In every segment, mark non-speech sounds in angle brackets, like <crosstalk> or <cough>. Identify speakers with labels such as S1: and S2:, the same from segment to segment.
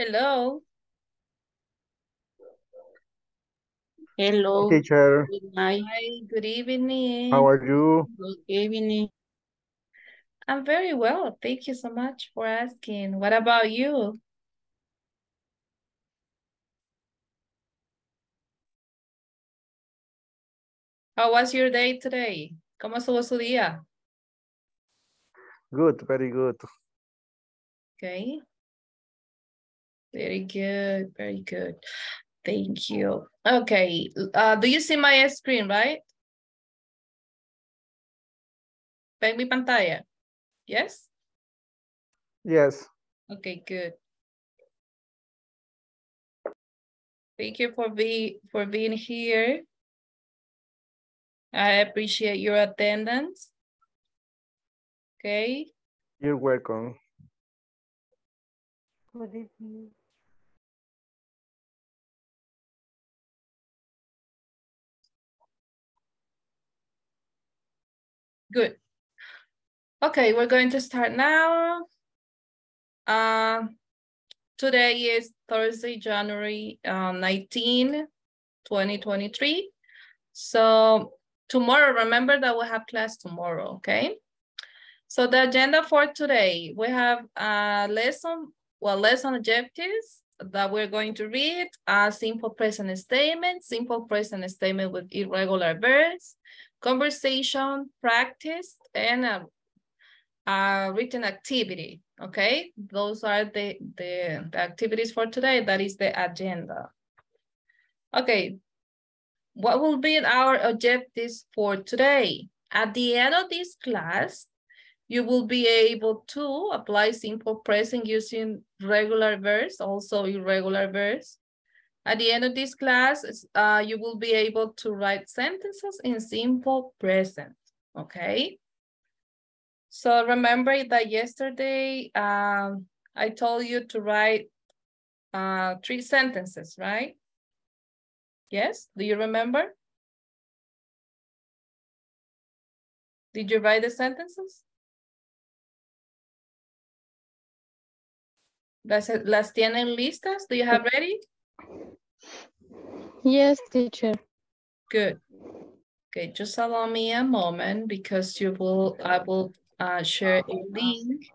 S1: Hello.
S2: Hello.
S3: Teacher,
S2: Good night.
S1: Hi, good evening.
S3: how are you?
S2: Good evening.
S1: I'm very well. Thank you so much for asking. What about you? How was your day today? ¿Cómo estuvo su día?
S3: Good, very good.
S1: Okay. Very good, very good. Thank you. Okay, uh, do you see my screen, right? ¿Ven mi pantalla? Yes?
S3: Yes,
S1: Okay, good. Thank you for be for being here. I appreciate your attendance. Okay,
S3: you're welcome.
S2: Good evening.
S1: Good. Okay, we're going to start now. Uh, today is Thursday, January uh, 19, 2023. So tomorrow, remember that we have class tomorrow, okay? So the agenda for today, we have a lesson, well, lesson objectives that we're going to read, a simple present statement, simple present statement with irregular verbs, conversation, practice, and a, a written activity, okay? Those are the, the, the activities for today. That is the agenda. Okay, what will be our objectives for today? At the end of this class, you will be able to apply simple present using regular verbs, also irregular verbs. At the end of this class, uh, you will be able to write sentences in simple present, okay? So remember that yesterday, um, I told you to write uh, three sentences, right? Yes, do you remember? Did you write the sentences? ¿Las, las tienen listas? Do you have ready?
S4: Yes, teacher.
S1: Good. Okay, just allow me a moment because you will, I will uh, share a link.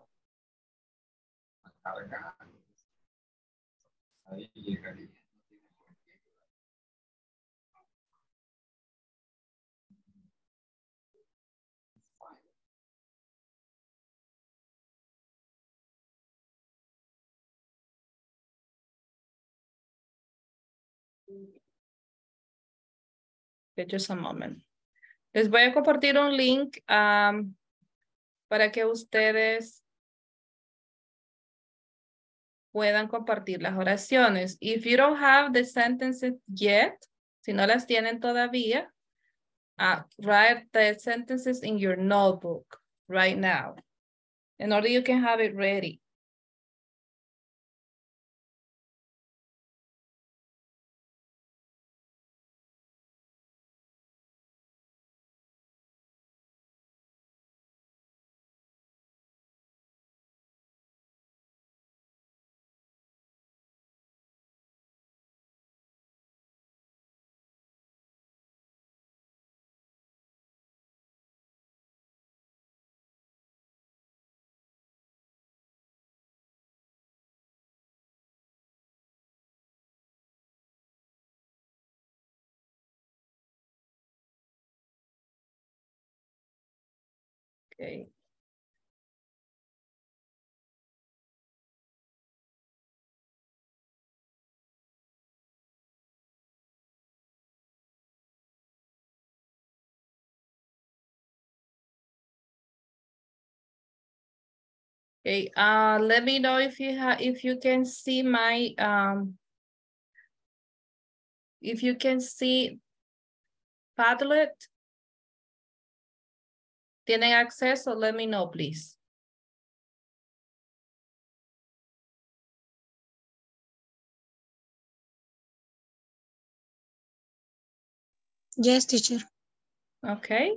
S1: Just a moment. Les voy a compartir un link um, para que ustedes puedan compartir las oraciones. If you don't have the sentences yet, si no las tienen todavía, uh, write the sentences in your notebook right now in order you can have it ready. Okay. Okay, uh, let me know if you have, if you can see my, um, if you can see Padlet. ¿Tienen acceso? Let me know, please.
S4: Yes, teacher.
S1: Okay.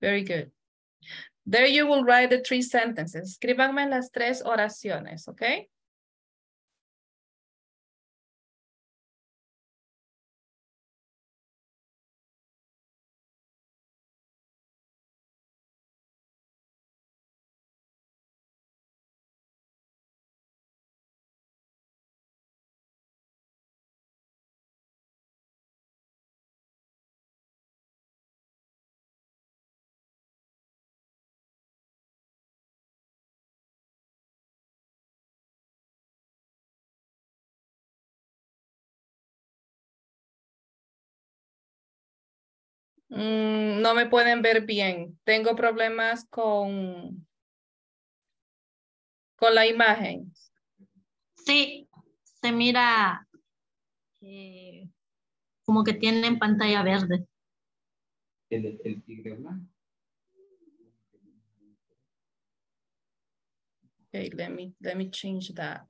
S1: Very good. There you will write the three sentences. Escríbanme las tres oraciones, okay? Mm, no me pueden ver bien. Tengo problemas con, con la imagen.
S5: Sí, se mira eh, como que tienen pantalla verde.
S6: El, el tigre blanco.
S1: Okay, let me, let me change that.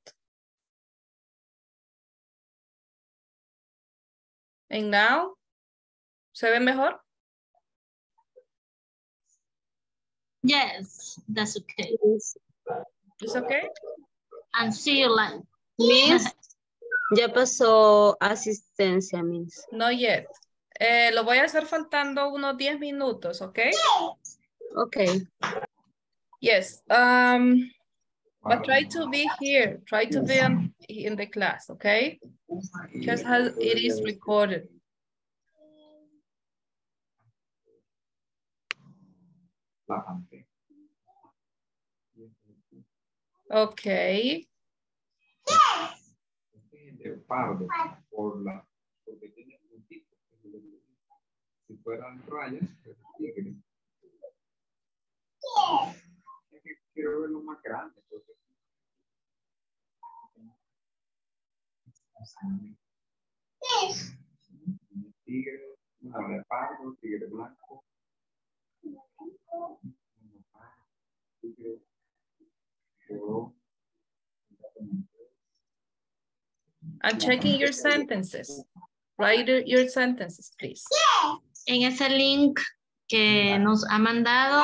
S1: And now, ¿se ve mejor?
S5: Yes, that's okay.
S1: It's okay?
S5: And see you later.
S2: Miss, <laughs> ya pasó asistencia, Miss.
S1: Not yet. Eh, lo voy a hacer faltando unos 10 minutos, ¿ok?
S2: Ok.
S1: Yes. Um, but try to be here. Try to be in, in the class, okay? Just as it is recorded.
S6: La pantalla.
S1: Okay.
S6: Este leopardo, por la, porque tiene puntitos. Si fueran rayas, pues tigre. Es que quiero verlo más grande. porque- Tigre, un leopardo, tigre blanco.
S1: I'm checking your sentences. Write your sentences, please.
S5: En ese link que nos ha mandado,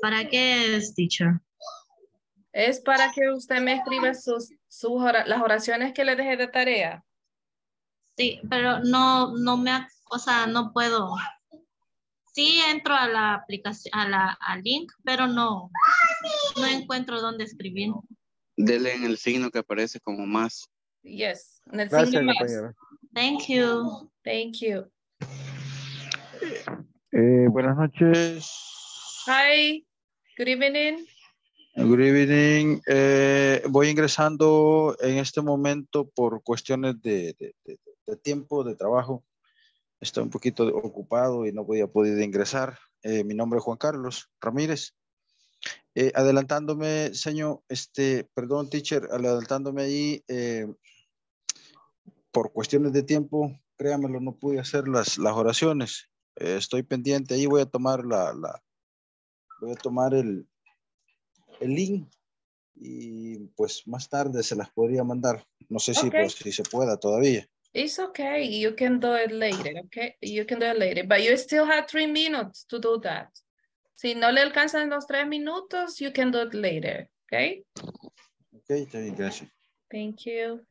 S5: ¿para qué es, teacher?
S1: Es para que usted me escriba sus, sus las oraciones que le dejé de tarea.
S5: Sí, pero no, no me, o sea, no puedo. Sí entro a la aplicación, a la, al link, pero no, no encuentro dónde escribir.
S7: Dele en el signo que aparece como más.
S1: Yes, en el
S3: Gracias,
S1: signo más.
S3: compañera.
S5: Thank you.
S1: Thank you.
S8: Eh, buenas noches.
S1: Hi, good evening.
S8: Good evening. Eh, voy ingresando en este momento por cuestiones de, de- de- de tiempo, de trabajo. Estoy un poquito ocupado y no podía poder ingresar. Eh, mi nombre es Juan Carlos Ramírez. Eh, adelantándome, señor, este, perdón, teacher, adelantándome ahí, eh, por cuestiones de tiempo, créamelo, no pude hacer las, las oraciones. Eh, estoy pendiente, ahí voy a tomar la, la voy a tomar el, el link y pues más tarde se las podría mandar. No sé si,
S1: Ok.
S8: pues, si se pueda todavía.
S1: It's okay, you can do it later, okay? You can do it later, but you still have three minutes to do that. Si no le alcanzan los tres minutos, you can do it later, okay?
S8: Ok, está bien, gracias.
S1: Thank you.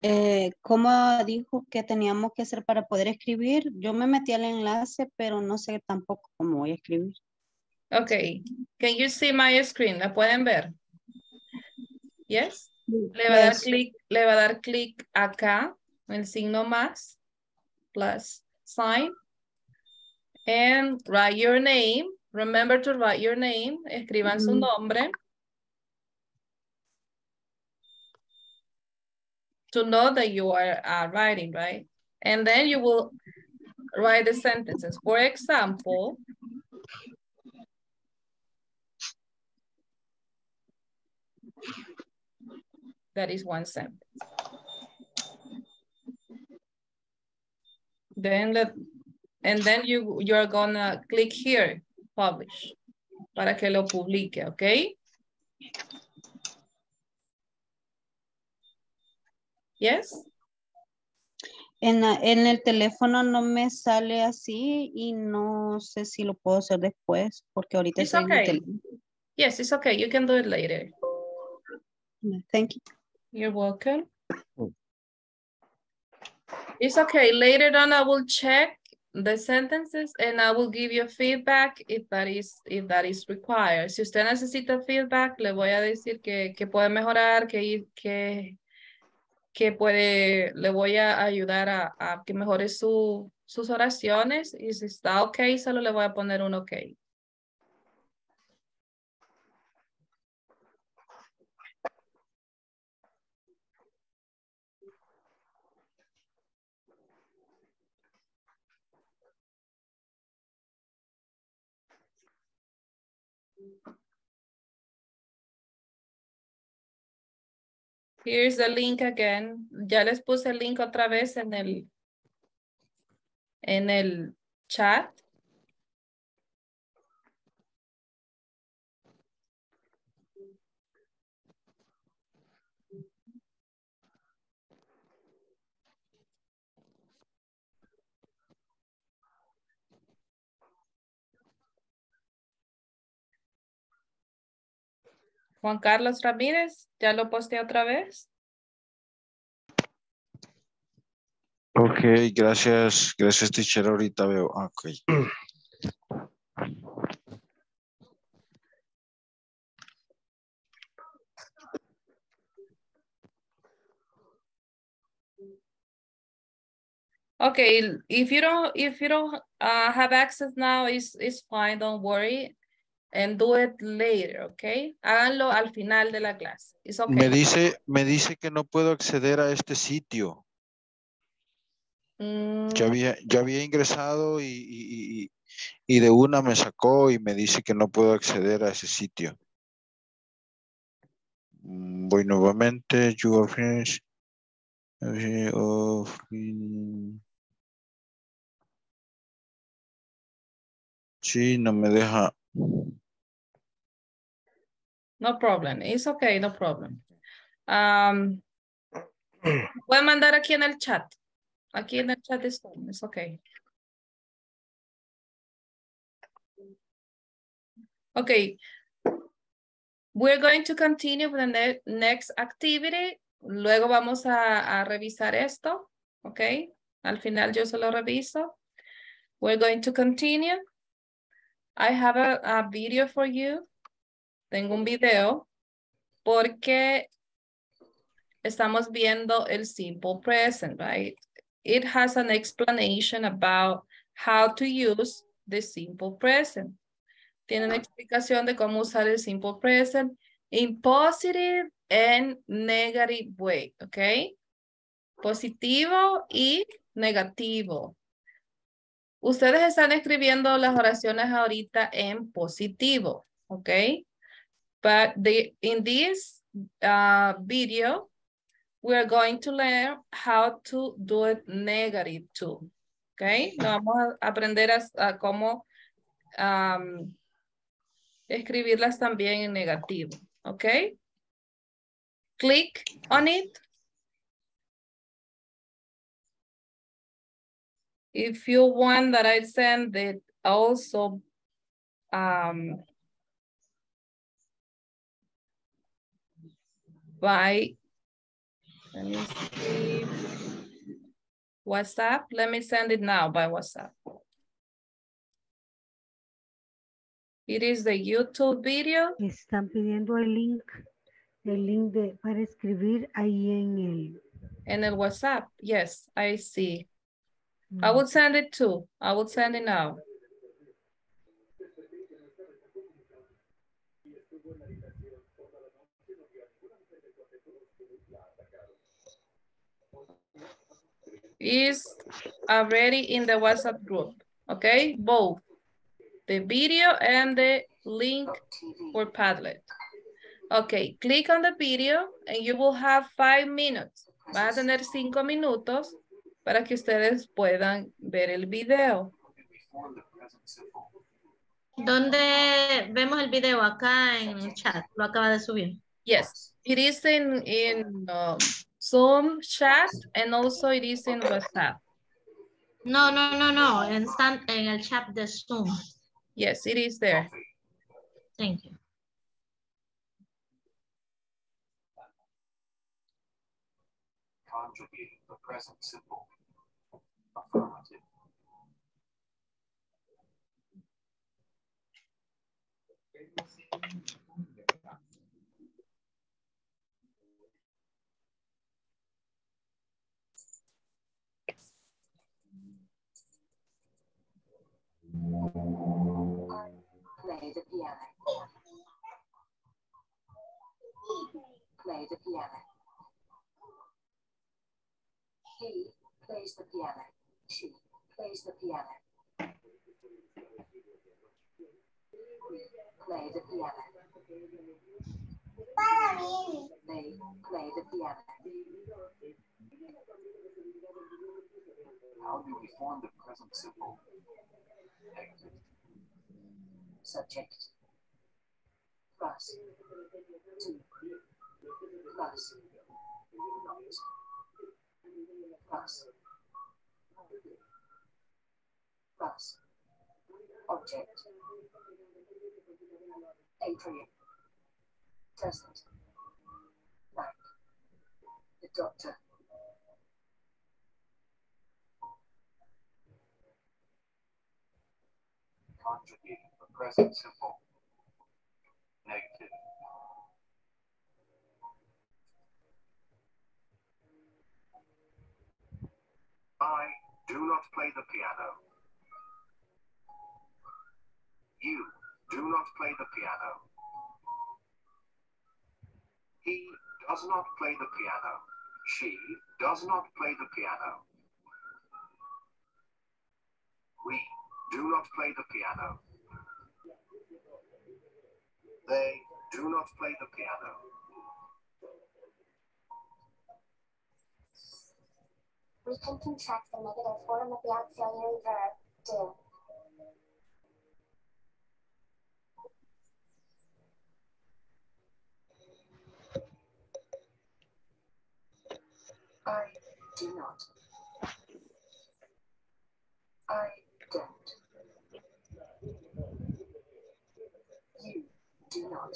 S2: Eh, ¿Cómo dijo que teníamos que hacer para poder escribir? Yo me metí al enlace, pero no sé tampoco cómo voy a escribir.
S1: Okay, can you see my screen? ¿La pueden ver? Yes? Le va a dar
S2: Yes.
S1: clic, le va a dar clic acá, el signo más, plus sign. And write your name. Remember to write your name. Escriban su nombre. To know that you are uh, writing, right? And then you will write the sentences. For example, that is one sentence. Then let, and then you, you're gonna click here, publish, para que lo publique, okay? Yes?
S2: En, en el teléfono no me sale así y no sé si lo puedo hacer después porque ahorita
S1: It's
S2: estoy en el
S1: okay.
S2: teléfono.
S1: Yes, it's okay. You can do it later.
S2: Thank you.
S1: You're welcome.
S3: Mm.
S1: It's okay. Later on, I will check the sentences and I will give you feedback if that is, if that is required. Si usted necesita feedback, le voy a decir que, que puede mejorar, que, que, que puede, le voy a ayudar a, a que mejore su, sus oraciones y si está ok, solo le voy a poner un ok. Here's the link again. Ya les puse el link otra vez en el en el chat. Juan Carlos Ramírez, ya lo posté otra vez.
S8: Ok, gracias, gracias teacher, ahorita veo, ah, ok.
S1: Okay, if you don't if you don't uh, have access now, it's, it's fine, don't worry. And do it later, okay? Háganlo al final de la clase. It's okay.
S8: Me dice, me dice que no puedo acceder a este sitio.
S1: Mm,
S8: Ya había, ya había ingresado y, y- y- y de una me sacó y me dice que no puedo acceder a ese sitio. Mm, Voy nuevamente, you are finished. Of-. Sí, no me deja.
S1: No problem, it's okay, no problem. Um, voy a mandar aquí en el chat. Aquí en el chat está, it's okay. Okay. We're going to continue with the ne- next activity. Luego vamos a, a revisar esto, okay? Al final yo se lo reviso. We're going to continue. I have a, a video for you. Tengo un video porque estamos viendo el simple present, right? It has an explanation about how to use the simple present. Tiene una explicación de cómo usar el simple present in positive and negative way, ¿ok? Positivo y negativo. Ustedes están escribiendo las oraciones ahorita en positivo, ¿ok? But the, in this uh, video, we're going to learn how to do it negative too. Okay, no vamos a aprender a, a cómo um, escribirlas también en negativo. Okay. Click on it. If you want that I send it also um, by Let me see. WhatsApp, let me send it now by WhatsApp. It is the YouTube video.
S9: Están pidiendo el link, el link de, para escribir ahí en el.
S1: And el WhatsApp, yes, I see. I mm. would send it too. I would send it now. Is already in the WhatsApp group, okay? Both the video and the link for Padlet. Okay, click on the video and you will have five minutes. Van a tener cinco minutos para que ustedes puedan ver el video.
S5: ¿Dónde vemos el video? Acá en el chat. Lo acaba de subir.
S1: Yes, it is in, in um, Zoom chat and also it is in WhatsApp.
S5: No, no, no, no. En, San- en el chat de Zoom.
S1: Yes, it is there.
S5: Thank you.
S6: Conjugating the present simple. Affirmative.
S10: Play the piano. Play the piano. He plays the piano. She plays the piano. Play the piano. They play the piano.
S6: How do we form the present simple?
S10: Subject. Plus. To. Plus. Plus. Plus. Object. Adrian. Present. Like. The doctor.
S6: Conjugate the present simple. Negative. I do not play the piano. You do not play the piano. He does not play the piano. She does not play the piano. We do not play the piano. They do not play the piano.
S11: We can contract the negative form of the auxiliary verb, do.
S10: I do not. I don't. You do not.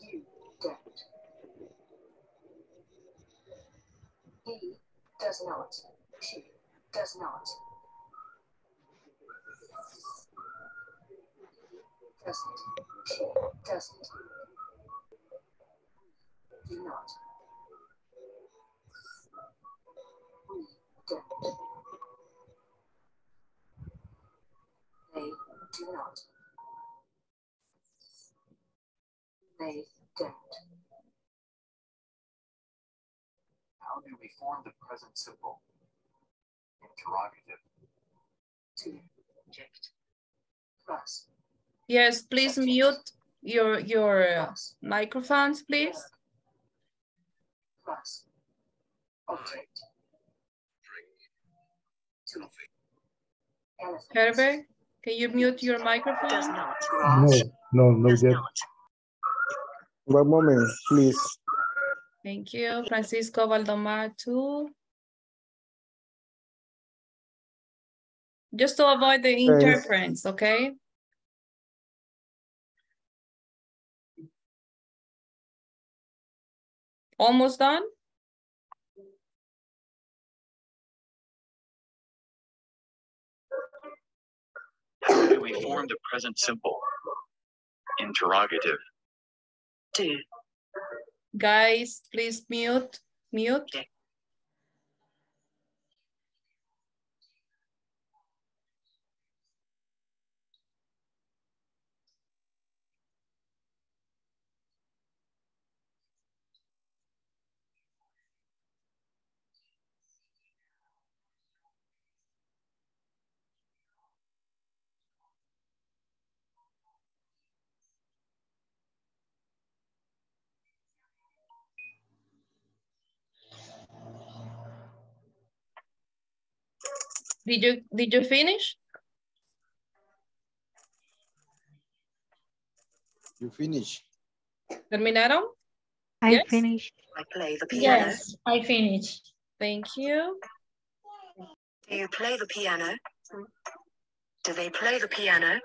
S10: You don't. He does not. She does not. Doesn't. She doesn't. Not. Don't. They do not. They don't.
S6: How do we form the present simple? Interrogative.
S10: To. Plus.
S1: Yes, please mute your your uh, microphones, please.
S10: Plus. Object. To. Elephant.
S1: Herbert, can you mute your microphone?
S10: Does not.
S3: No, no, no
S10: Does
S3: yet.
S10: not.
S3: One moment, please.
S1: Thank you. Francisco Valdomar too. Just to avoid the
S3: Thanks.
S1: interference, okay? Almost done?
S12: How do we form the present simple? Interrogative.
S10: Do.
S1: Guys, please mute, mute. Did you, did you finish?
S8: You finish.
S1: ¿Terminaron?
S9: I
S1: Yes?
S9: finished.
S10: I play the piano.
S5: Yes, I finished.
S1: Thank you.
S10: Do you play the piano? Do they play the piano?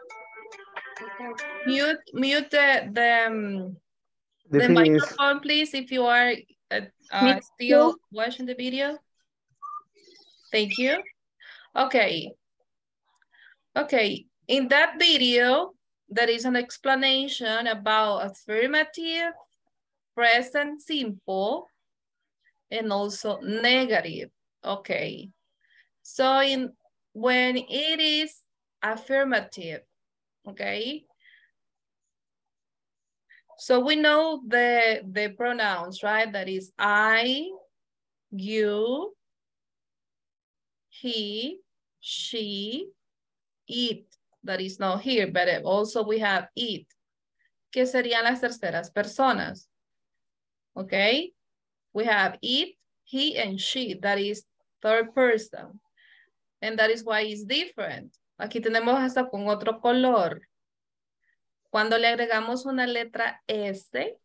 S1: Mute, mute the, the, um,
S3: The
S1: the microphone, please, if you are uh, uh, still watching the video. Thank you. Okay. Okay, in that video, there is an explanation about affirmative, present simple, and also negative. Okay. So in when it is affirmative, okay, so we know the, the pronouns, right? That is I, you, he, she, eat, that is not here, but also we have eat, que serían las terceras personas. Okay, we have it, he and she, that is third person. And that is why it's different. Aquí tenemos hasta con otro color. Cuando le agregamos una letra S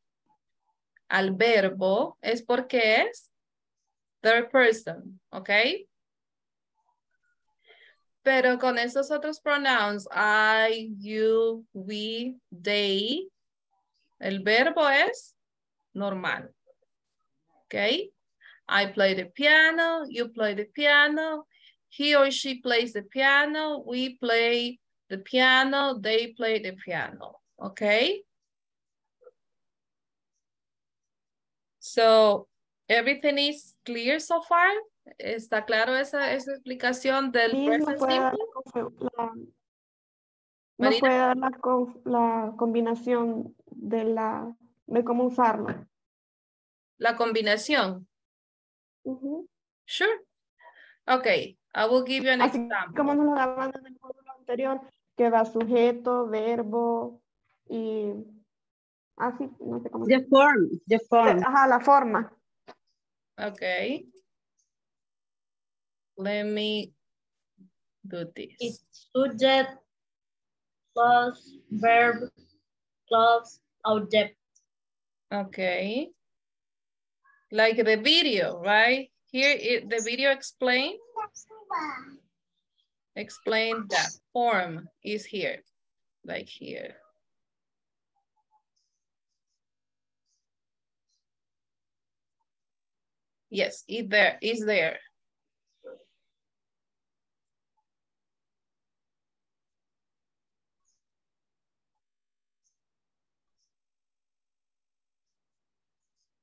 S1: al verbo es porque es third person, ¿ok? Pero con esos otros pronouns, I, you, we, they, el verbo es normal. Okay? I play the piano, you play the piano, he or she plays the piano, we play the piano, they play the piano. Okay? So, everything is clear so far? ¿Está claro esa, esa explicación del
S13: Sí, me
S1: present
S13: puede dar
S1: simple?
S13: la,
S1: Marina.
S13: puede dar la, la combinación de la de cómo usarlo.
S1: La combinación.
S13: Ujú.
S1: Sure. Okay, I will give you an
S13: Así
S1: example.
S13: como nos lo daban en el módulo anterior, que va sujeto, verbo y así, no sé cómo.
S2: The form, the form.
S13: Ajá, la forma.
S1: Okay. Let me do this.
S5: It's subject plus verb plus object.
S1: Okay. Like the video, right? Here, it, the video explain, explain that form is here, like here. Yes, it there, is there.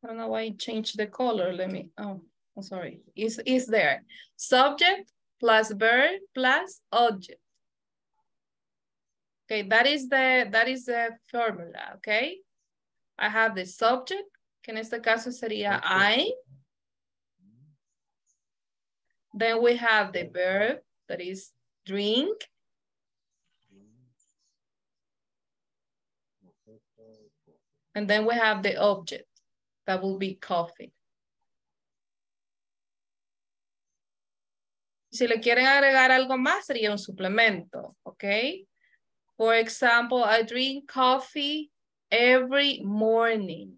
S1: I don't know why it changed the color. Let me, oh, I'm sorry. Is is there. Subject plus verb plus object. Okay, that is the that is the formula, okay? I have the subject, que en este caso sería I. Then we have the verb, that is drink. And then we have the object, that will be coffee. Si le quieren agregar algo más, sería un suplemento, ¿ok? For example, I drink coffee every morning.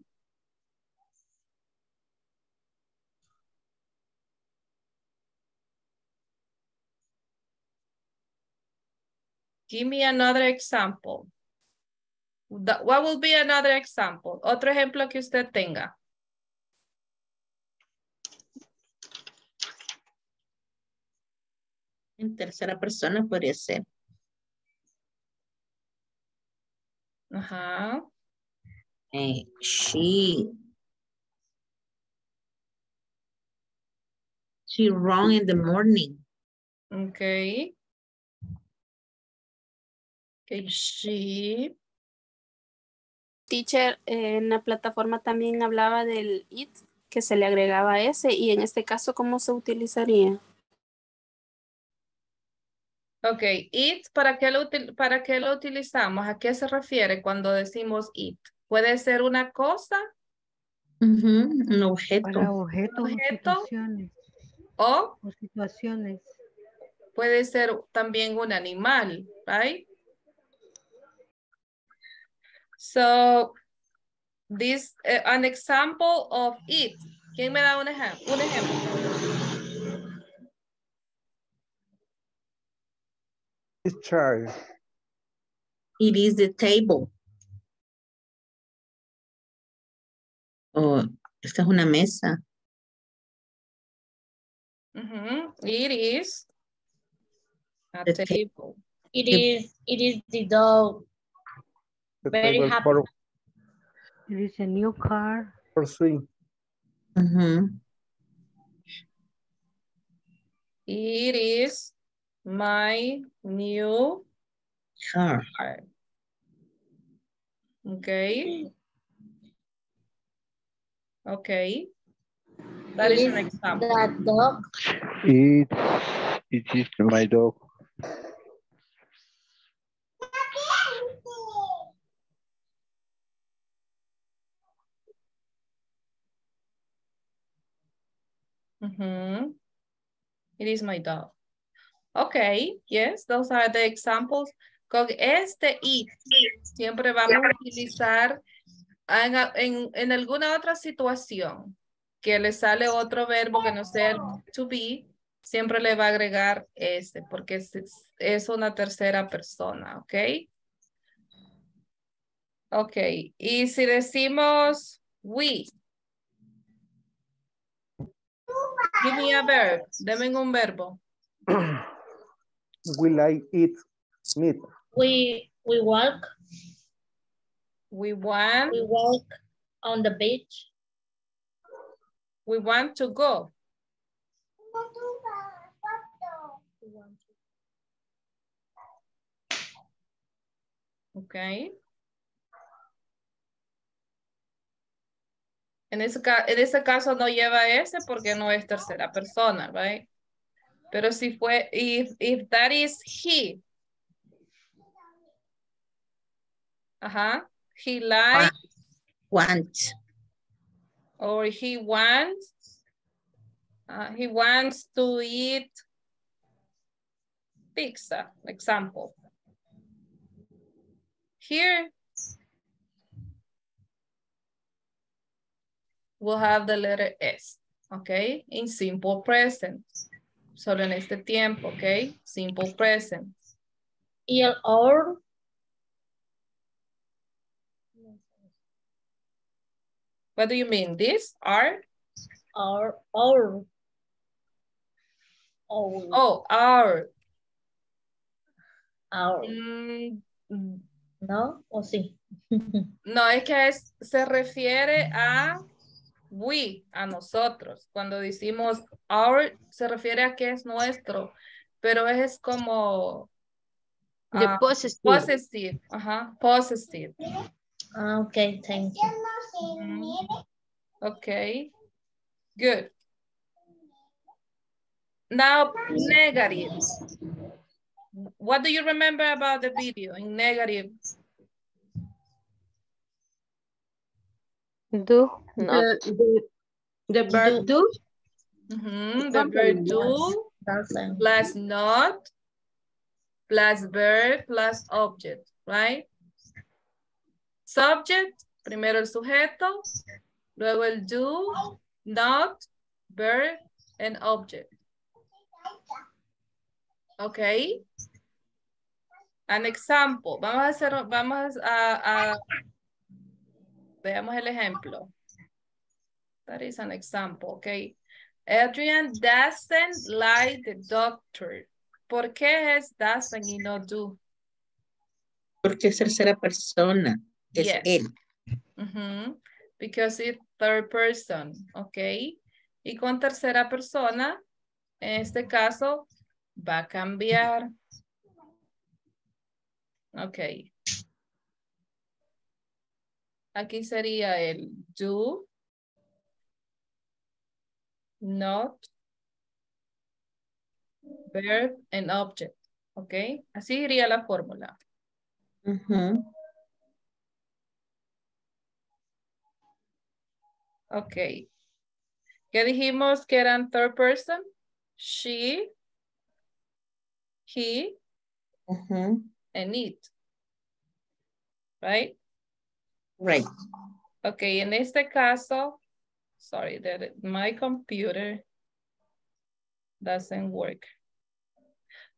S1: Give me another example. What will be another example? Otro ejemplo que usted tenga.
S14: En tercera persona podría ser.
S1: Ajá.
S14: eh, she. She wrong in the morning.
S1: Okay. Okay, she.
S15: Teacher, eh, en la plataforma también hablaba del it, que se le agregaba ese, y en este caso, ¿cómo se utilizaría?
S1: Ok, it, ¿para qué, lo, util- ¿para qué lo utilizamos? ¿A qué se refiere cuando decimos it? ¿Puede ser una cosa
S14: Un objeto.
S9: Para objetos o
S1: Objeto.
S9: situaciones.
S1: o
S9: O situaciones.
S1: puede ser también un animal, right? So, this, eh, an example of it. ¿Quién me da un, ejem- un ejemplo?
S3: This chair.
S14: It is the table. Oh, esta es una mesa.
S1: Ujú, It is a
S14: The ta-
S1: table.
S5: It
S14: Yep.
S5: is, it is the dog.
S3: The
S5: Very happy.
S3: for,
S9: It is a new car.
S3: for swing.
S14: Ujú.
S1: It is my new
S14: car.
S1: car. Okay. Okay. That
S5: is,
S1: is an example.
S5: That dog.
S8: It, it is my dog.
S1: Mm -hmm. It is my dog. Okay, yes, those are the examples. Con este it siempre vamos a utilizar en, en, alguna otra situación que le sale otro verbo que no sea to be, siempre le va a agregar este porque es, es una tercera persona, ¿ok? Ok, y si decimos we. Give me a verb, deme un verbo. <clears throat>
S3: Will I eat meat?
S5: We we walk.
S1: We want.
S5: We walk on the beach.
S1: We want to go. Okay. En ese, en ese caso no lleva ese porque no es tercera persona, right? Pero si fue, if, if that is he. Ajá. He likes.
S14: Want.
S1: Or he wants. Uh, he wants to eat pizza, example. Here, we'll have the letter S, okay? In simple present. Solo en este tiempo, okay? Simple present.
S5: Y el or.
S1: What do you mean? This? Are?
S5: Or, or.
S1: Oh, our.
S5: Our.
S1: Mm,
S5: ¿No? ¿O sí? <laughs>
S1: no, es que es, se refiere a we, a nosotros. Cuando decimos our, se refiere a que es nuestro, pero es como...
S2: The
S1: ah,
S2: possessive.
S1: Possessive, ajá, possessive.
S5: Ah, ok, thank you.
S1: Okay, good. Now, negative. What do you remember about the video in negative?
S2: Do not.
S16: The, the, the verb do.
S1: Mhm, The verb do plus not plus verb plus object, right? Subject, primero el sujeto, luego el do, not, verb, and object. Okay. An example. Vamos a hacer, vamos a, a veamos el ejemplo. That is an example, okay. Adrian doesn't like the doctor. ¿Por qué es doesn't y no do?
S14: Porque es tercera persona. Es
S1: Yes.
S14: él.
S1: Ujú, Because it's third person, ok. Y con tercera persona, en este caso, va a cambiar. Ok. Aquí sería el do, not, verb, and object. Ok. Así iría la fórmula.
S14: Ujú.
S1: Ok. ¿Qué dijimos que eran third person? She, he, and it. Right?
S14: Right.
S1: Ok, en este caso, sorry, that my computer doesn't work.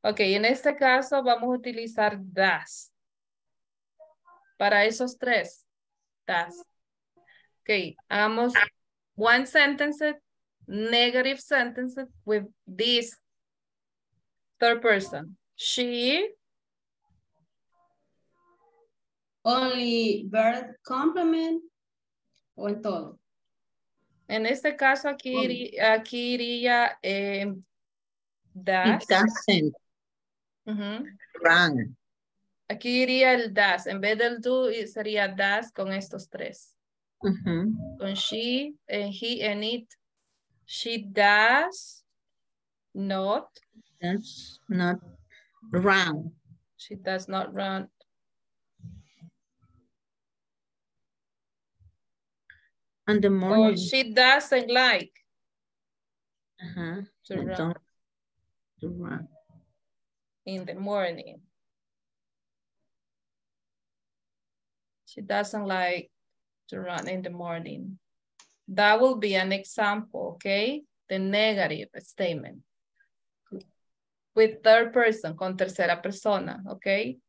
S1: Ok, en este caso vamos a utilizar das. Para esos tres, das. Ok, hagamos one sentence, negative sentence with this third person. She,
S16: Only verb complement o en todo.
S1: en este caso aquí, iri- aquí iría eh,
S14: It
S1: das.
S14: doesn't
S1: Ujú.
S14: run.
S1: Aquí iría el das. En vez del do, y sería das con estos tres. Con she, and he, and it. She does not.
S14: That's not run.
S1: She does not run.
S14: On the
S1: Or
S14: morning.
S1: she doesn't like.
S14: Ajá.
S1: To run.
S14: To run.
S1: in the morning. She doesn't like to run in the morning. That will be an example, okay? The negative statement. With third person, con tercera persona, okay?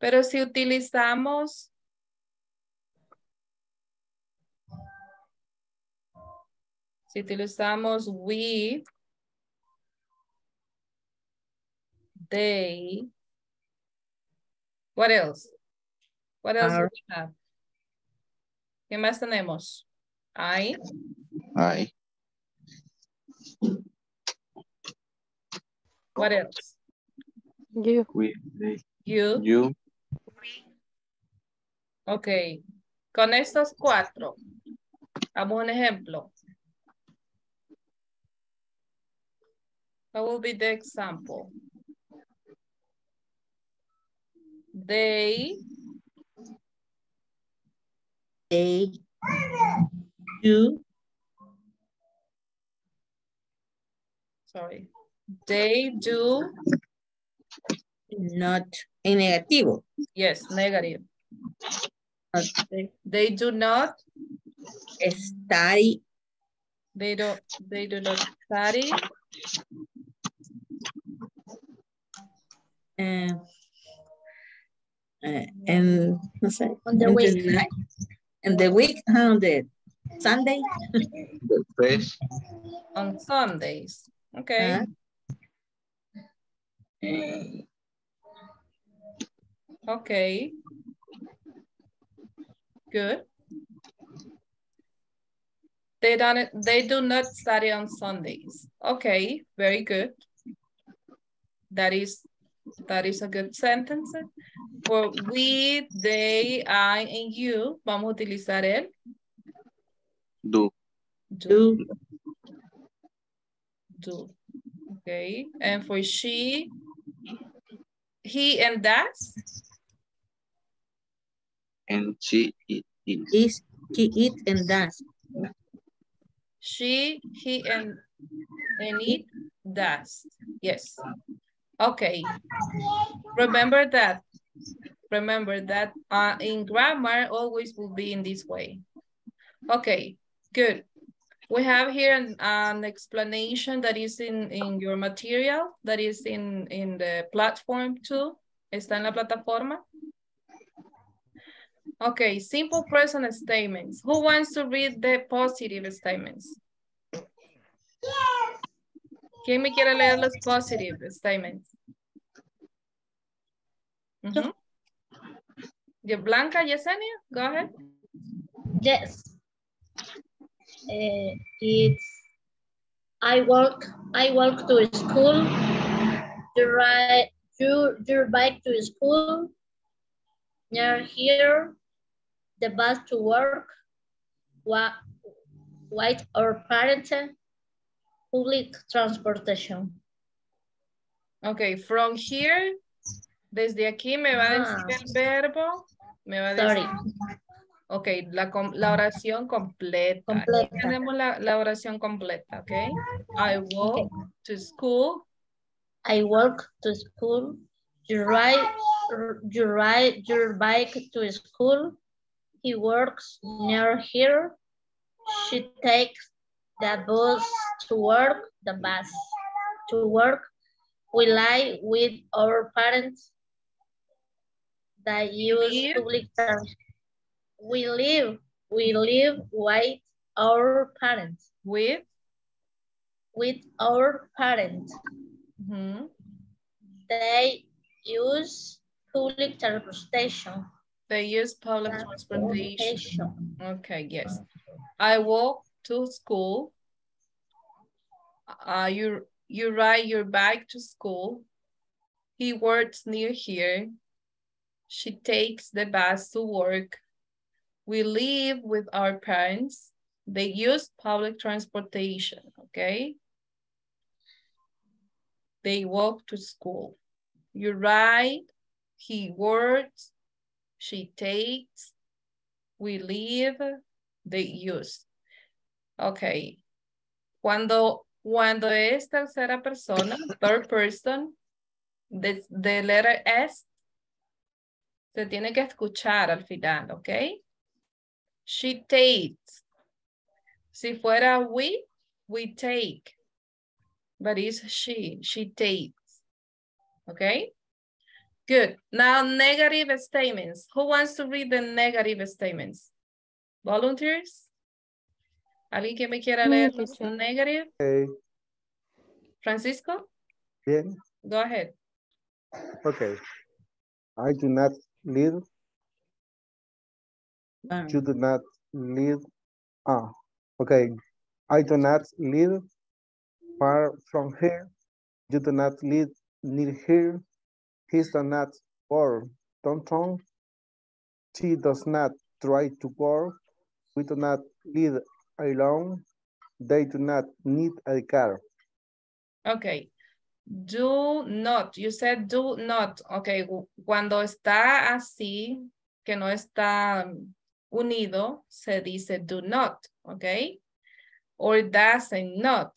S1: Pero si utilizamos si utilizamos we, they, what else? What else do
S7: Are.
S1: we have? ¿Qué más tenemos? I,
S7: I,
S1: what else?
S4: You.
S7: we, they,
S1: You,
S7: you,
S1: ok. Con estos cuatro, hagamos un ejemplo. What will be the example? They,
S14: They, you,
S1: sorry, they do,
S14: not, en negativo.
S1: yes, negative.
S14: Okay.
S1: They do not,
S14: Study,
S1: they don't, they do not study,
S14: en, no sé.
S5: On the
S14: en
S5: week.
S14: night- En the week, on the Sunday.
S7: the face,
S1: on Sundays, okay?
S14: Eh,
S1: Okay. Good. They don't, they do not study on Sundays. Okay, very good. That is, that is a good sentence. For we, they, I, and you, vamos a utilizar el
S7: do,
S1: do. Do. Okay, and for she, he and that,
S7: and she, it, it,
S14: is, he eat and dance.
S1: She, he, and, and it does. Yes. Okay. Remember that. Remember that uh, in grammar always will be in this way. Okay, good. We have here an, an explanation that is in, in your material, that is in, in the platform too. Está en la plataforma. Okay, simple present statements. Who wants to read the positive statements? ¿Quién me quiere leer los positive statements? Ujú. Yeah, Blanca, Yesenia, go ahead.
S5: Yes. Eh, it's I walk I walk to school. You ride you your bike to school. Near here, the bus to work. What white or parent public transportation.
S1: Okay, from here, desde aquí me va a decir
S5: Ah.
S1: el verbo, me va a
S5: Sorry.
S1: decir. Ok, la, la oración completa. Aquí
S5: Completa.
S1: tenemos la, la oración completa, ok? I walk to school.
S5: I walk to school. You ride, you ride your bike to school. He works near here. She takes the bus to work, the bus to work. We lie with our parents that use
S1: Live.
S5: public transport. We live, we live with our parents,
S1: With.
S5: with our parents.
S1: ujú,
S5: They use public transportation.
S1: They use public transportation.
S5: Transportation.
S1: Okay, yes. I walk to school. Uh, you, you ride your bike to school. He works near here. She takes the bus to work. We live with our parents. They use public transportation, okay? They walk to school. You ride, he works, she takes, we live, they use. Okay. Cuando Cuando es tercera persona, third person, the, the letter S, se tiene que escuchar al final, ¿ok? She takes. Si fuera we, we take. But it's she, she takes. Okay? Good. Now negative statements. Who wants to read the negative statements? Volunteers? ¿Alguien que me quiera leer los negative?
S3: Okay.
S1: Francisco?
S3: Bien.
S1: Go ahead.
S3: Okay. I do not live. You do not live. Ah, okay. I do not live far from here. You do not live near here. He does not work downtown. She does not try to work. We do not live alone. They do not need a car.
S1: Okay. Do not. You said do not. Okay. Cuando está así, que no está unido, se dice do not. Okay. Or doesn't not.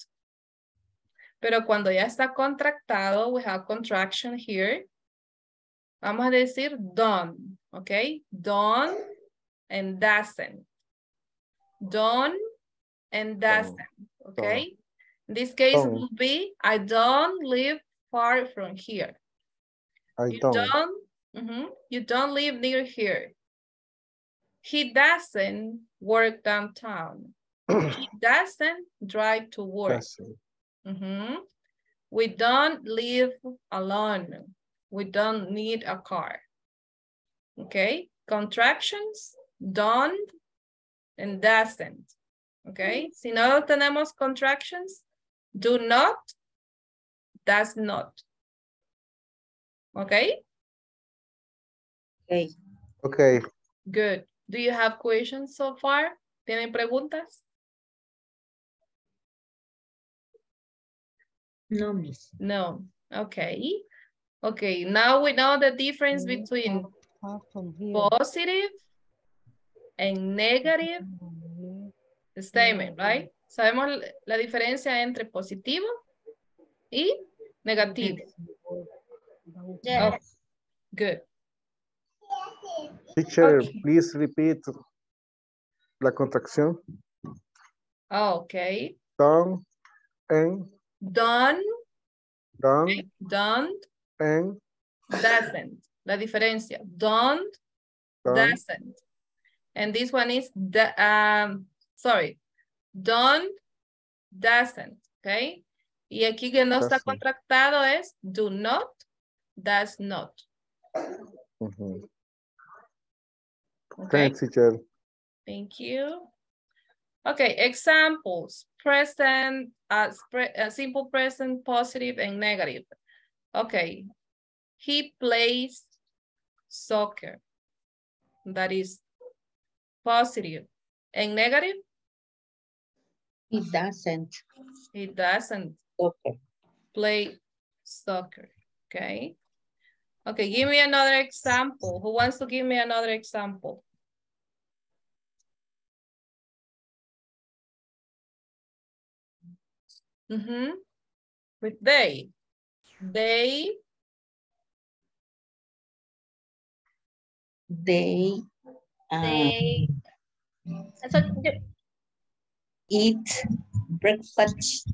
S1: Pero cuando ya está contractado, we have contraction here. Vamos a decir don't. Okay. Don't and doesn't. Don't and doesn't. Okay. In this case
S3: Don't.
S1: will be, I don't live far from here.
S3: I
S1: You
S3: don't.
S1: don't, mhm, you don't live near here. He doesn't work downtown. <clears throat> He doesn't drive to work.
S3: Doesn't.
S1: Mhm. We don't live alone. We don't need a car. Okay, contractions, don't and doesn't. Okay, si no tenemos contractions, do not, does not. Okay,
S14: Okay.
S3: Okay.
S1: good. Do you have questions so far? ¿Tienen preguntas?
S14: No, miss.
S1: No. Okay. Okay, now we know the difference between positive and negative statement, right? Sabemos la diferencia entre positivo y negativo. Oh, good.
S3: Teacher, please repeat la contracción.
S1: Okay.
S3: Don't and
S1: Done,
S3: don't
S1: don't,
S3: and
S1: doesn't. La diferencia. Don't,
S3: don't
S1: doesn't. And this one is the um sorry. Don't, doesn't. Okay. Y aquí que no está contractado es do not, does not.
S3: Mhm.
S1: Okay.
S3: Thanks, teacher.
S1: Thank you. Okay, examples, present, uh, uh, simple present, positive and negative. Okay, he plays soccer. That is positive. And negative,
S14: He doesn't.
S1: he doesn't
S14: Okay.
S1: play soccer, okay? Okay, give me another example. Who wants to give me another example? Mm-hmm. With they. They
S14: They, um,
S5: They, so, you-
S14: eat breakfast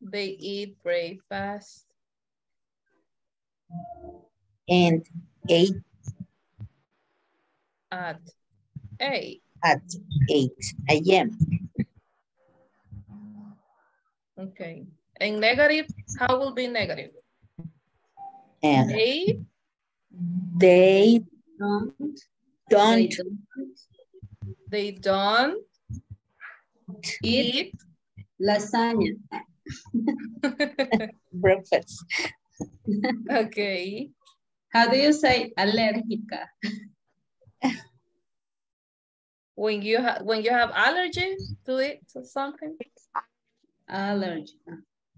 S1: they eat breakfast
S14: and ate
S1: at eight.
S14: at 8 a.m.
S1: Okay. And negative, how will be negative?
S14: And
S1: They
S14: they don't, don't
S1: they don't eat
S16: Lasagna. <laughs>
S14: breakfast.
S1: okay.
S16: How do you say alérgica?
S1: When you have when you have allergy to it or something.
S16: Allergy.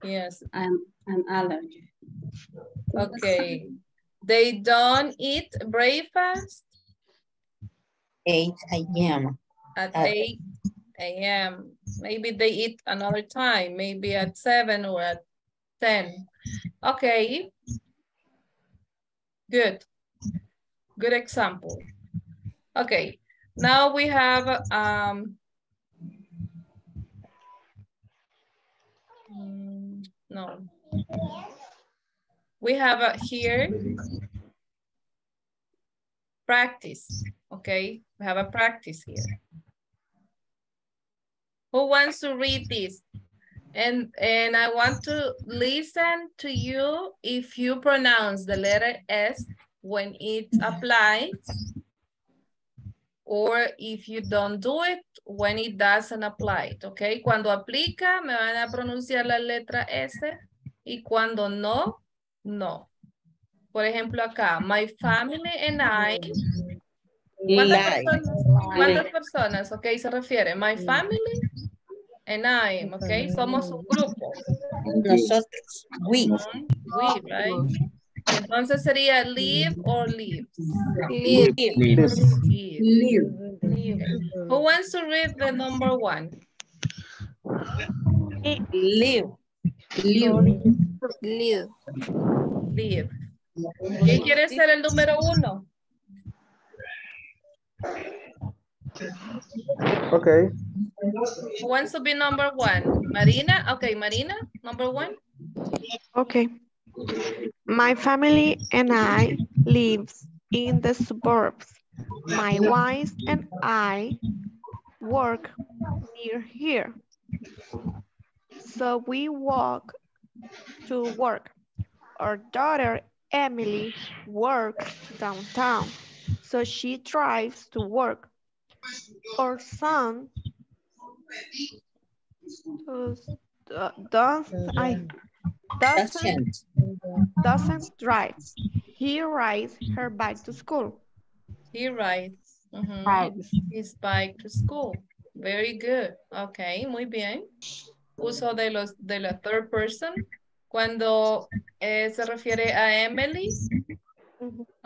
S1: Yes.
S16: I'm I'm allergy.
S1: Okay. They don't eat breakfast
S14: 8 a.m.
S1: at
S14: At
S1: 8 a.m. Maybe they eat another time, maybe at seven or at 10. Okay. Good. Good example. Okay. Now we have um mm, no. We have uh, here practice. Okay, we have a practice here. Who wants to read this? And, and I want to listen to you if you pronounce the letter S when it applies or if you don't do it when it doesn't apply, okay? Cuando aplica, me van a pronunciar la letra S y cuando no, no. Por ejemplo, acá, my family and I. ¿Cuántas personas? ¿Cuántas personas? Ok, se refiere. My family and I, ok. Somos un grupo.
S14: Nosotros, we.
S1: We, right? Entonces sería live or lives.
S14: Live.
S1: Live.
S16: Live.
S1: Okay. Who wants to read the number one?
S14: Live.
S16: Live.
S15: Live.
S1: Live. ¿Quién quiere ser el número uno?
S3: Okay.
S1: Who wants to be number one? Marina? Okay, Marina, number one.
S13: Okay. My family and I lives in the suburbs. My wife and I work near here. So we walk to work. Our daughter Emily works downtown. So she drives to work. Her son does, uh, does, I, doesn't, doesn't drive. He rides her bike to school.
S1: He rides mhm,
S13: Rides.
S1: his bike to school. Very good. Okay, muy bien. Uso de los de la third person cuando eh, se refiere a Emily.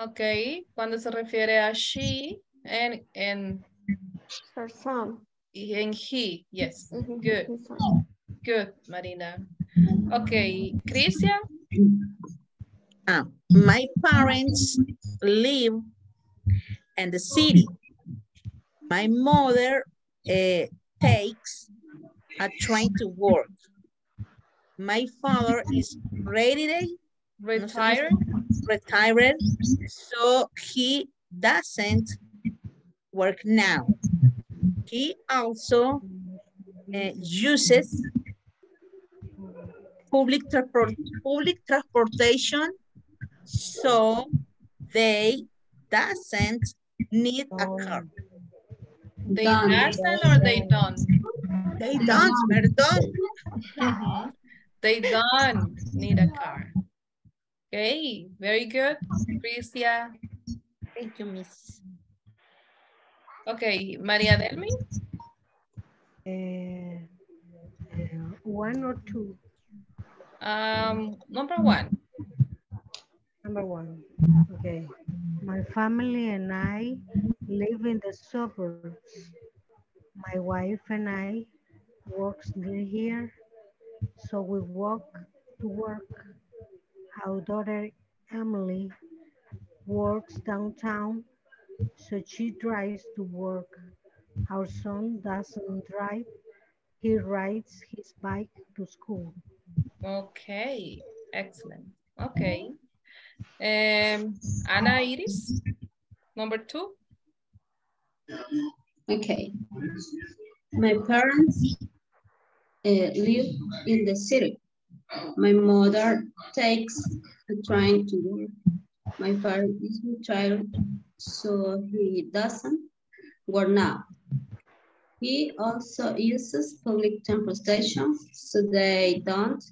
S1: Okay, cuando se refiere a she and and
S13: Her son.
S1: and he. Yes.
S13: Mhm,
S1: Good. Good, Marina. Okay, Christian.
S14: Ah, my parents live in the city. My mother eh, takes a train to work. My father is retired,
S1: Retired.
S14: retired, so he doesn't work now. He also eh, uses public transport, public transportation, so they doesn't need a car.
S1: They
S16: Done.
S1: doesn't or they don't?
S14: They don't, perdón.
S1: They don't need a car. Okay, very good, Christia.
S14: Thank you, miss.
S1: Okay, Maria Delmi.
S9: Eh, eh, one or two?
S1: Um, number one.
S9: Number one. Okay. My family and I live in the suburbs. My wife and I works near here, so we walk to work. Our daughter Emily works downtown, so she drives to work. Our son doesn't drive. He rides his bike to school.
S1: Okay, excellent. Okay. Um, Ana Iris, number two.
S16: Okay. My parents uh, live in the city. My mother takes a train to work. My father is retired, so he doesn't work now. He also uses public transportation, so they don't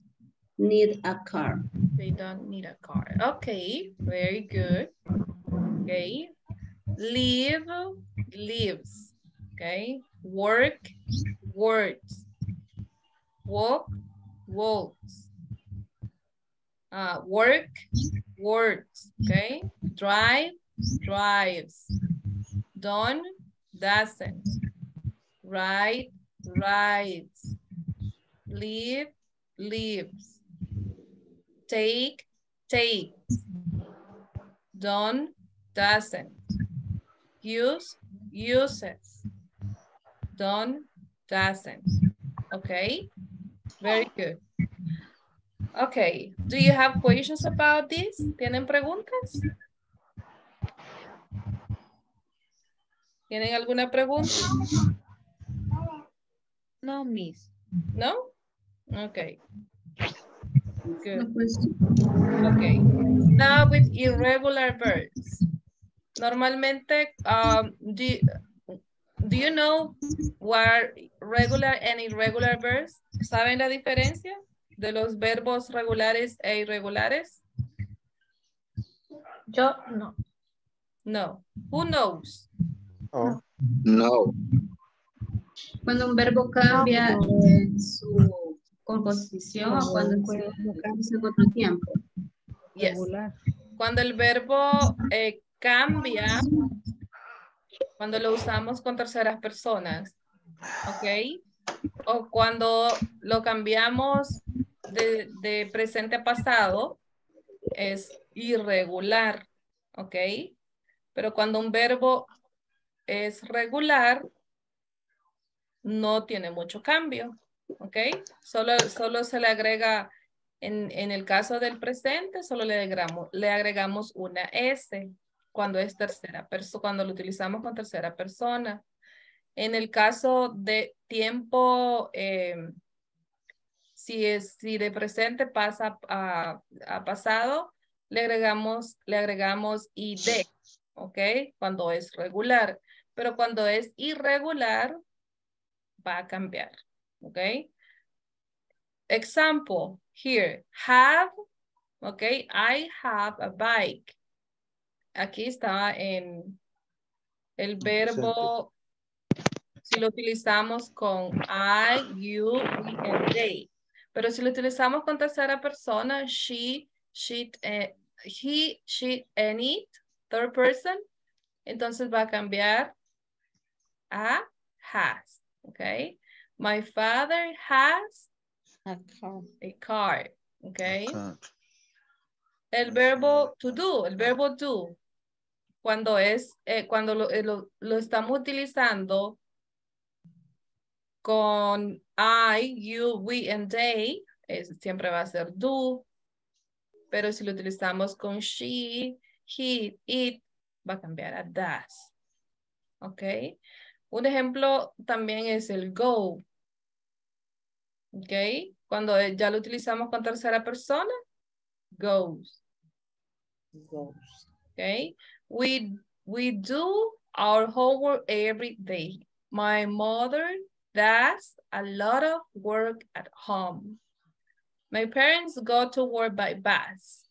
S16: need a car.
S1: They don't need a car. Okay, very good. Okay. Live, lives. Okay. Work, works. Walk, walks. Uh, work, works. Okay. Drive, drives. Done, doesn't. Ride, rides. Live, lives. Take, takes. Don't, doesn't. Use, uses. Don't, doesn't. Okay, very good. Okay, do you have questions about this? ¿Tienen preguntas? ¿Tienen alguna pregunta?
S2: No, miss.
S1: No? Okay. Good. Okay. Now with irregular verbs. Normalmente, um, do, you, do you know what regular and irregular verbs? ¿Saben la diferencia de los verbos regulares e irregulares?
S5: Yo no.
S1: No. Who knows?
S3: Oh,
S7: No.
S16: Cuando un verbo cambia eh, su composición o cuando se en otro tiempo.
S1: Yes. Cuando el verbo eh, cambia, cuando lo usamos con terceras personas, ¿ok? O cuando lo cambiamos de, presente a pasado, es irregular, ¿ok? Pero cuando un verbo es regular, no tiene mucho cambio, ¿ok? Solo, solo se le agrega, en, en el caso del presente, solo le agregamos, le agregamos una S cuando es tercera persona, cuando lo utilizamos con tercera persona. En el caso de tiempo, eh, si, es, si de presente pasa a, a pasado, le agregamos, le agregamos ID, ¿ok? Cuando es regular. Pero cuando es irregular, va a cambiar, ¿ok? Example, here, have, ¿ok? I have a bike. Aquí está en el verbo, si lo utilizamos con I, you, we, and they. Pero si lo utilizamos con tercera persona, she, she, eh, he, she, and it, third person, entonces va a cambiar a has, okay? My father has
S2: A car.
S1: a car, okay? El verbo to do, el verbo do, cuando es, eh, cuando lo, eh, lo, lo estamos utilizando con I, you, we, and they, es- siempre va a ser do, pero si lo utilizamos con she, he, it, va a cambiar a does. ¿Ok? Un ejemplo también es el go. ¿Ok? Cuando eh, ya lo utilizamos con tercera persona, goes. Okay. We, we do our homework every day. My mother does a lot of work at home. My parents go to work by bus.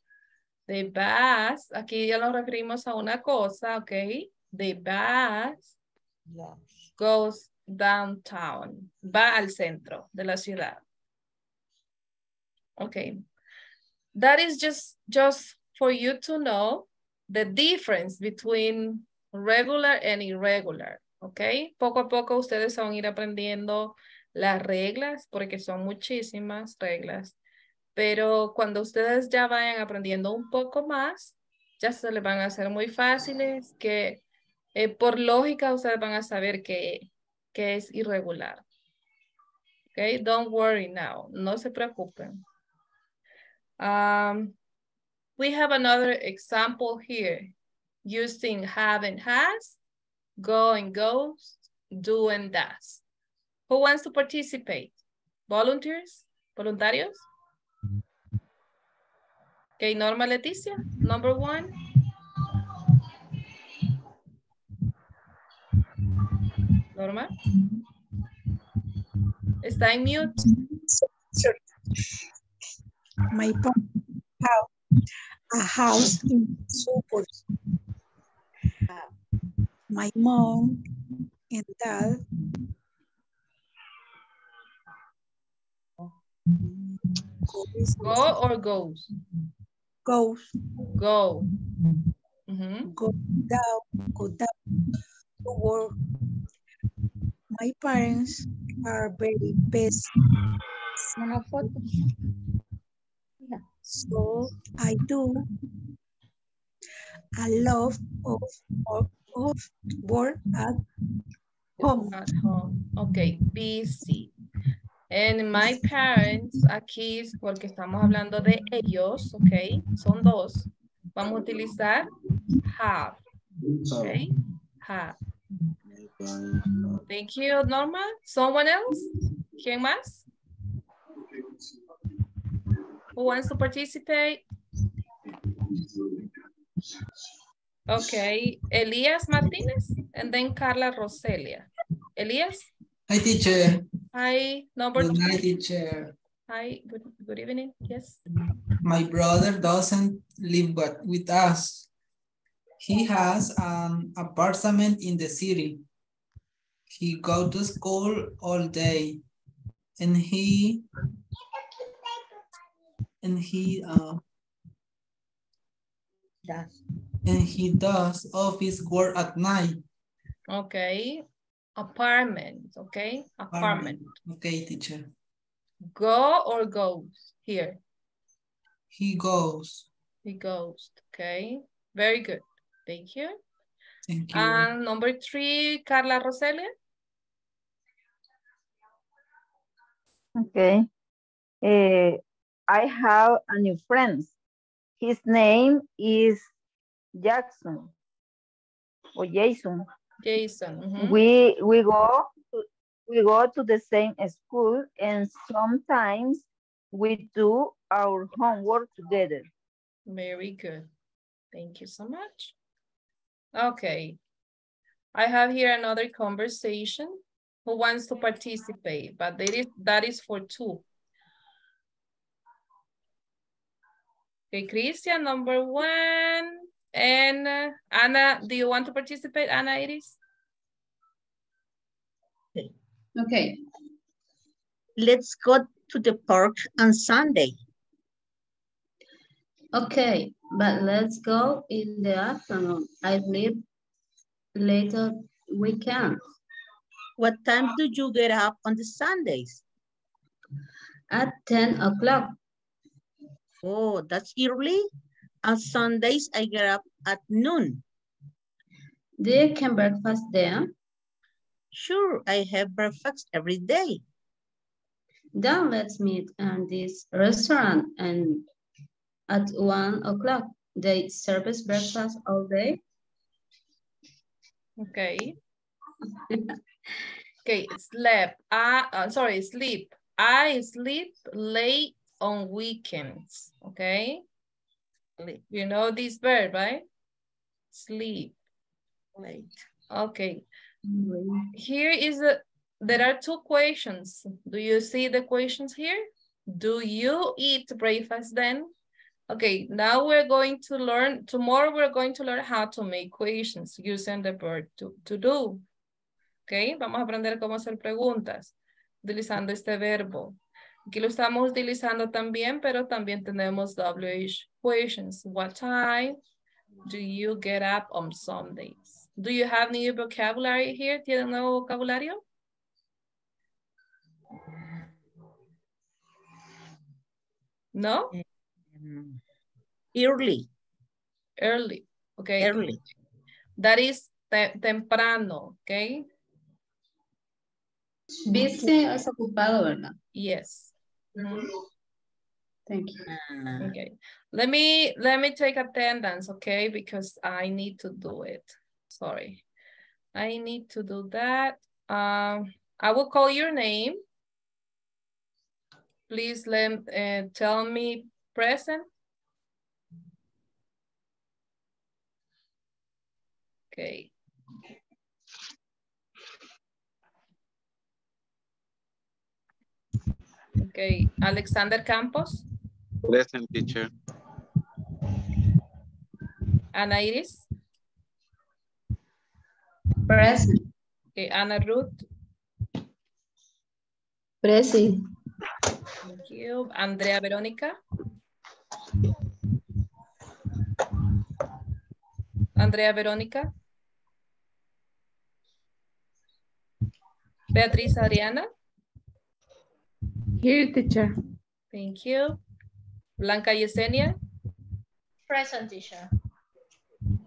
S1: The bus, aquí ya nos referimos a una cosa, okay? The bus goes downtown. Va al centro de la ciudad. Okay. That is just, just for you to know the difference between regular and irregular, ¿ok? Poco a poco ustedes van a ir aprendiendo las reglas, porque son muchísimas reglas, pero cuando ustedes ya vayan aprendiendo un poco más, ya se les van a hacer muy fáciles, que eh, por lógica ustedes van a saber que, que es irregular. ¿Ok? Don't worry now, no se preocupen. Um, we have another example here using have and has, go and goes, do and does. Who wants to participate? Volunteers? Voluntarios? Okay, Norma Leticia, number one. Norma? Está en mute.
S17: My parents have a house in suburbs. My mom and dad
S1: Go or goes?
S17: goes
S1: Go. Mhm.
S17: go down go down to work. My parents are very busy. So I do a lot of, of, of work at home.
S1: At home. Okay, busy. And my parents, aquí es porque estamos hablando de ellos, ok, son dos. Vamos a utilizar have, ok, have. Thank you, Norma. Someone else? ¿Quién más? Who wants to participate? Okay, Elias Martinez and then Carla Roselia. Elias?
S18: Hi, teacher.
S1: Hi, number
S18: Good
S1: two.
S18: night, teacher.
S1: Hi, good, good evening. Yes.
S18: My brother doesn't live with, with us. He has an apartment in the city. He go to school all day and he and he uh
S5: Does.
S18: And he does office work at night.
S1: Okay. Apartment, okay? Apartment.
S18: Okay, teacher.
S1: Go or goes here?
S18: He goes.
S1: He goes, okay? Very good. Thank you.
S18: Thank you.
S1: And number three, Carla Roselia.
S19: Okay. Eh, I have a new friend. His name is Jackson or Jason.
S1: Jason. mhm.
S19: We we go to, we go to the same school and sometimes we do our homework together.
S1: Very good. Thank you so much. Okay. I have here another conversation. Who wants to participate? But that is, that is for two. Okay, Christian, number one. And uh, Anna, do you want to participate? Anna, it is?
S16: Okay. Let's go to the park on Sunday. Okay, but let's go in the afternoon. I leave later weekend. What time do you get up on the Sundays? At 10 o'clock. Oh, that's early. On Sundays, I get up at noon. Do you can breakfast there? Sure, I have breakfast every day. Then let's meet at this restaurant and at one o'clock. They serve breakfast all day.
S1: Okay. <laughs> Okay, sleep. I, uh, sorry, sleep. I sleep late on weekends, okay? You know this verb, right? Sleep.
S16: Late.
S1: Okay. Here is a, there are two questions. Do you see the questions here? Do you eat breakfast then? Okay, now we're going to learn, tomorrow we're going to learn how to make questions using the verb to, to do. Ok, vamos a aprender cómo hacer preguntas utilizando este verbo. Aquí lo estamos utilizando también, pero también tenemos WH questions. What time do you get up on Sundays? Do you have new vocabulary here? ¿Tienen nuevo vocabulario? No?
S16: Early.
S1: Early. Okay.
S16: Early.
S1: That is te temprano, okay?
S16: Busy es ocupado, ¿verdad?
S1: Yes. Mhm.
S16: Thank you.
S1: Okay. Let me let me take attendance, okay? Because I need to do it. Sorry. I need to do that. Um, I will call your name. Please let uh, tell me present. Okay. Okay, Alexander Campos,
S7: Present teacher.
S1: Ana Iris,
S16: Present.
S1: okay, Ana Ruth,
S16: Present.
S1: thank you, Andrea Verónica. Andrea Verónica. Beatriz Adriana. Here, teacher. Thank you. Blanca Yesenia.
S5: Present teacher.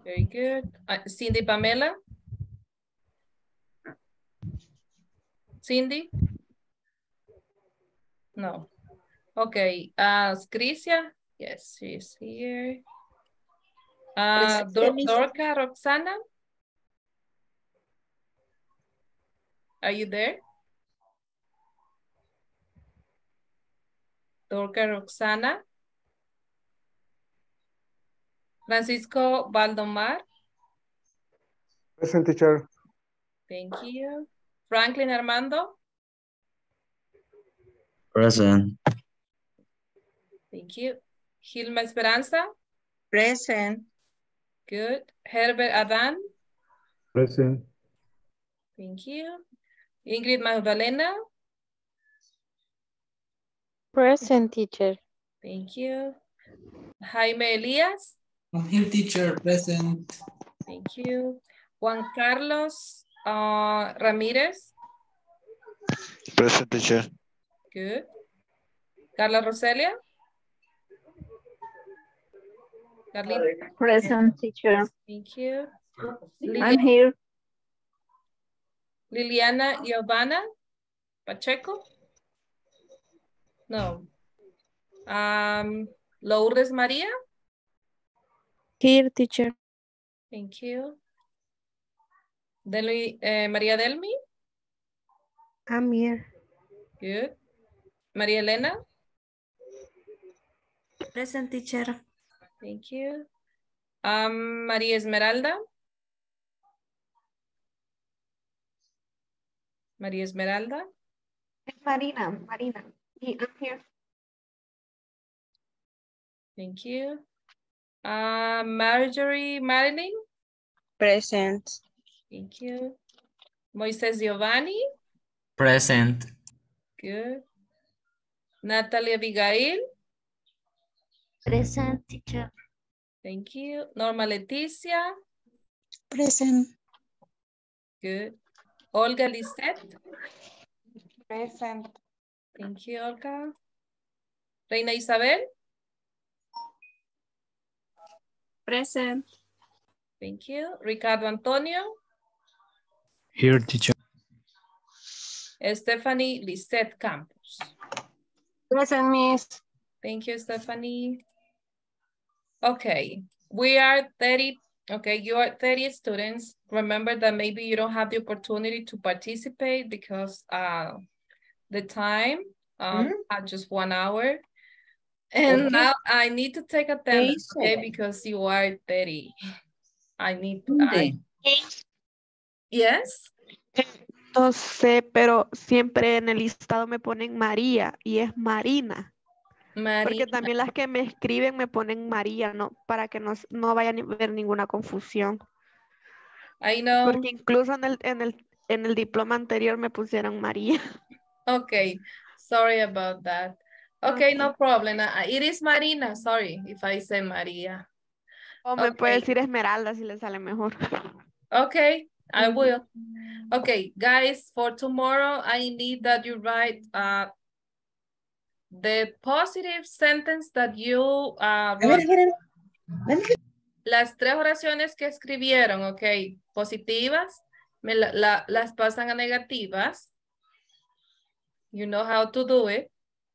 S1: Very good. Uh, Cindy Pamela. Cindy? No. Okay. Uh, Crisia? Yes, she's here. Uh, Dor Dorca Roxana? Are you there? Dorca Roxana? Francisco Valdomar?
S3: Present teacher.
S1: Thank you. Franklin Armando?
S20: Present.
S1: Thank you. Gilma Esperanza?
S2: Present.
S1: Good. Herbert Adan?
S3: Present.
S1: Thank you. Ingrid Magdalena?
S4: Present teacher.
S1: Thank you. Jaime Elias?
S18: I'm here, teacher, present.
S1: Thank you. Juan Carlos uh, Ramirez?
S8: Present teacher.
S1: Good. Carla Roselia? Carlita?
S19: Present teacher.
S1: Thank you.
S19: I'm here.
S1: Liliana Giovanna Pacheco? No. Um, Lourdes Maria?
S4: Here, teacher.
S1: Thank you. Delmi, eh, María Delmi?
S9: I'm here.
S1: Good. María Elena?
S15: Present teacher.
S1: Thank you. Um, María Esmeralda? María Esmeralda?
S13: Marina, Marina. I'm here.
S1: Thank you. Uh, Marjorie Marilyn?
S2: Present.
S1: Thank you. Moises Giovanni?
S20: Present.
S1: Good. Natalia Abigail?
S11: Present teacher.
S1: Thank you. Norma Leticia?
S4: Present.
S1: Good. Olga Lisette?
S13: Present.
S1: Thank you, Olga. Reina Isabel?
S15: Present.
S1: Thank you. Ricardo Antonio?
S20: Here, teacher.
S1: Stephanie Lisette Campos.
S13: Present, miss.
S1: Thank you, Stephanie. Okay, we are 30, okay, you are 30 students. Remember that maybe you don't have the opportunity to participate because uh, the time um,
S2: Mm.
S1: at just one hour. And
S2: Okay.
S1: now I need to take attendance, okay,
S2: Jason.
S1: because you are 30. I need to, I, yes?
S13: No sé, pero siempre en el listado me ponen María y es Marina. Porque
S1: Marina.
S13: también las que me escriben me ponen María, ¿no? Para que no, no vaya a haber ninguna confusión.
S1: I know.
S13: Porque incluso en el, en el, en el diploma anterior me pusieron María. <laughs>
S1: Okay, sorry about that. Okay, no problem. Uh, It is Marina, sorry if I say Maria.
S13: O me puede
S1: Okay.
S13: decir Esmeralda si le sale mejor.
S1: Okay, I will. Okay, guys, for tomorrow, I need that you write uh, the positive sentence that you uh. Las tres oraciones que escribieron, ok, positivas, me la- la- las pasan a negativas. You know how to do it.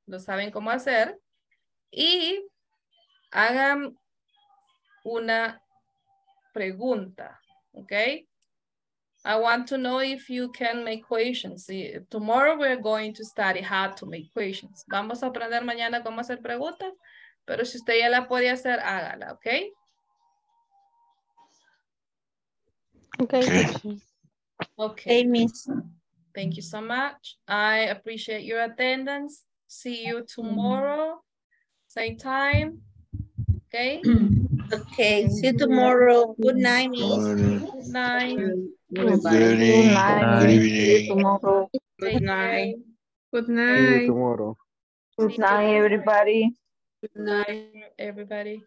S1: Lo saben cómo hacer. Y hagan una pregunta, ok? I want to know if you can make questions. Sí, Tomorrow we're going to study how to make questions. Vamos a aprender mañana cómo hacer preguntas, pero si usted ya la puede hacer, hágala, ¿ok?
S13: Okay.
S1: Okay.
S2: Hey, miss.
S1: Thank you so much. I appreciate your attendance. See you tomorrow, same time. Okay.
S2: Okay, see you tomorrow. Good night, miss.
S1: Good night.
S2: Good night.
S8: Good evening. Good evening.
S19: tomorrow.
S1: Good night.
S4: Good
S3: See you
S4: night.
S3: tomorrow.
S19: Good night, everybody.
S1: Good night, everybody.